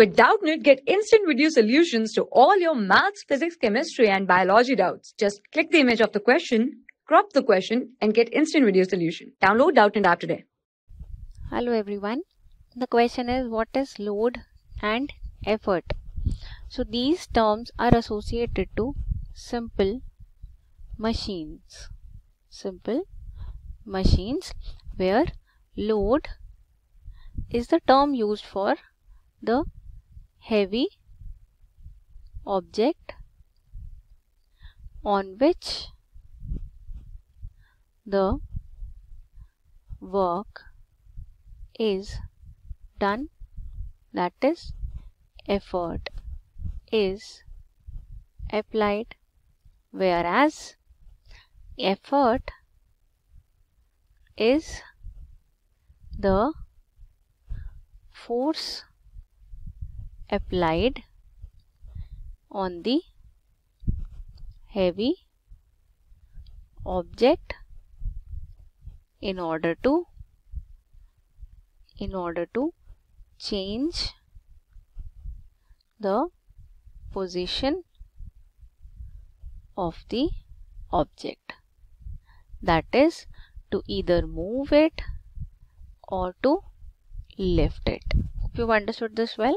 With Doubtnut, get instant video solutions to all your maths, physics, chemistry, and biology doubts. Just click the image of the question, crop the question, and get instant video solution. Download Doubtnut app today. Hello everyone. The question is what is load and effort? So these terms are associated to simple machines. Simple machines where load is the term used for the heavy object on which the work is done that is effort is applied whereas effort is the force applied on the heavy object in order to in order to change the position of the object that is to either move it or to lift it. Hope you've understood this well.